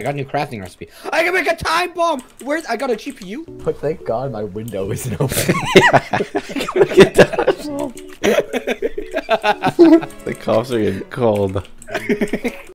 I got a new crafting recipe. I can make a time bomb. Where's I got a GPU? But thank God my window isn't open. Get the cops are getting cold.